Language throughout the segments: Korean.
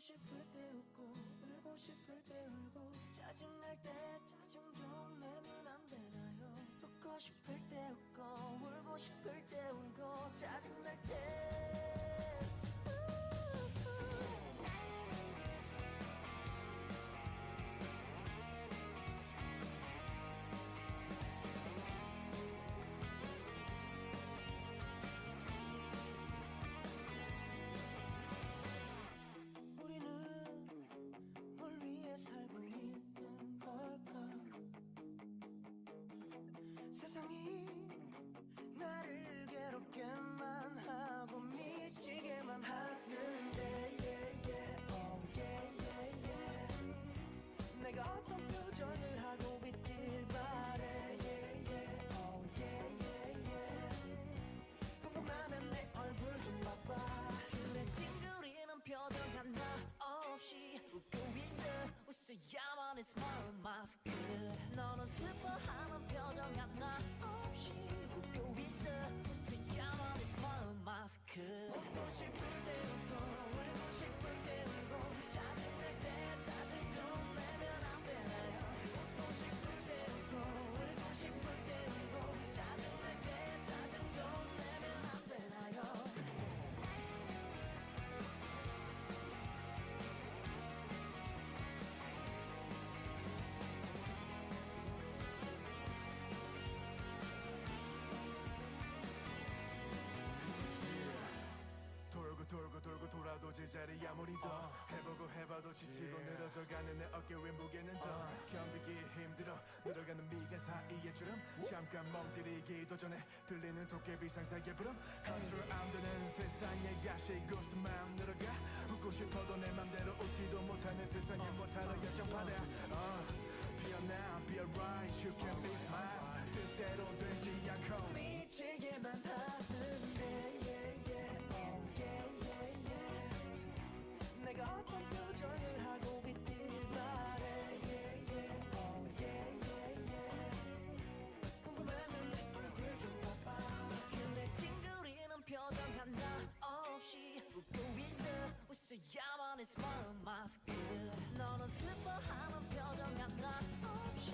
싶을 때 웃고 울고 싶을 때 울고 짜증날 때 짜증 좀 내면 안 되나요? 웃고 싶을 때 웃고 울고 싶을 제자리 아무리 더 해보고 해봐도 지치고 늘어져가는 내 어깨 왼 무게는 더 uh. 견디기 힘들어. 늘어가는 미간 사이의 주름. 잠깐 멍들이기도 전에 들리는 도깨비 상사의 부름. 컨트롤 안 되는 세상의 야식 웃음 맘 늘어가. 웃고 싶어도 내 맘대로 웃지도 못하는 세상의 못하러 열정받아 uh, Be a now, be a right, you can be uh. smile uh. 뜻대로 되지 않고 smile my skill 너는 슬퍼하는 표정 한가 없이.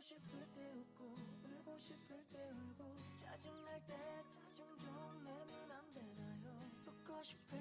싶을 때 웃고 울고 싶을 때 울고 짜증날 때 짜증 좀 내면 안 되나요? 웃고 싶을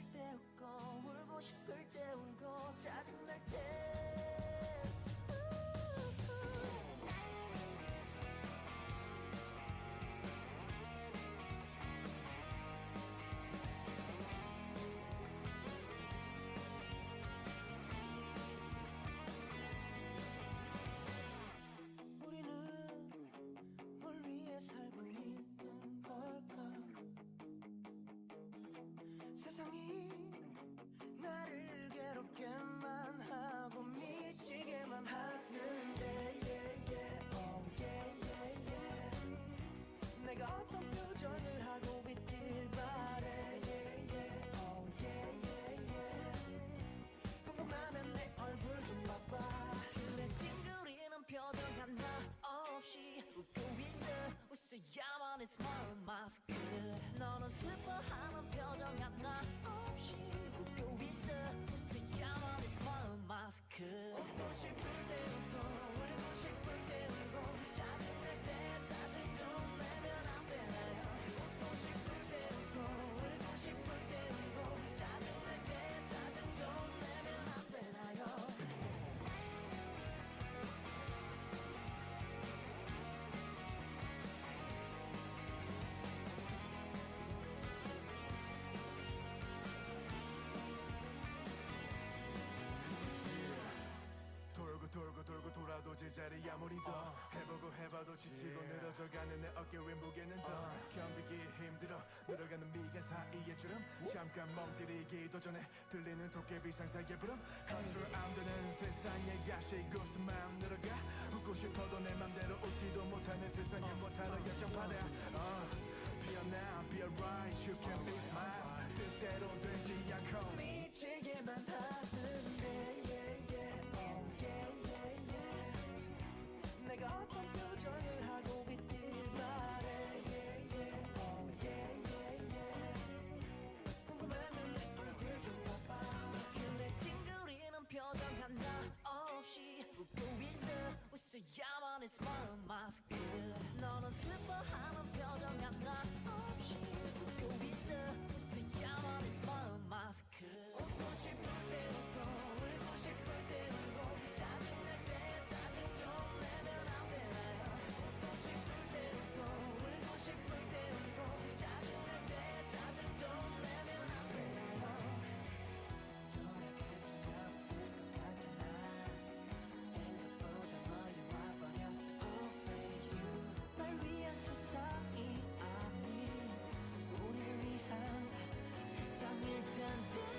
너는 스마일 마스크 너는 슬퍼하는 표정 안 제자리 아무리 더 해보고 해봐도 지치고 늘어져가는 내 어깨 위 무게는 더 견디기 힘들어. 늘어가는 미간 사이의 주름. 잠깐 멍들이기도 전에 들리는 도깨비 상사의 부름. 컨트롤 안 되는 세상에 가시 곳만 늘어가. 웃고 싶어도 내 맘대로 웃지도 못하는 세상에 못하러 열정받아 uh, 피어나 be alright you can be smile 뜻대로 되지 않고. 미치게만 하 내가 어떤 표정을 하고 있길 바래 yeah, yeah, oh, yeah, yeah, yeah. 궁금하면 내 얼굴 좀 봐봐. 그래 찡그리는 표정 하나 없이 웃고 있어. 웃어야만 해 smile mask. 너는 슈퍼 and